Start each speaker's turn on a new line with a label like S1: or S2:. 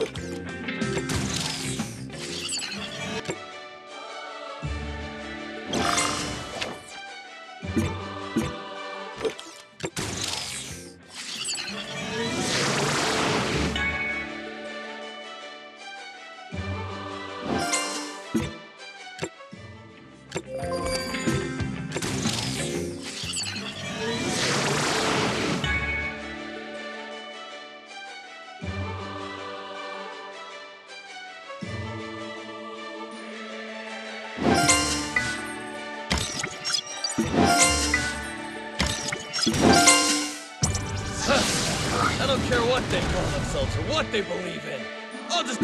S1: you don't care what they call themselves or what they believe in. I'll just...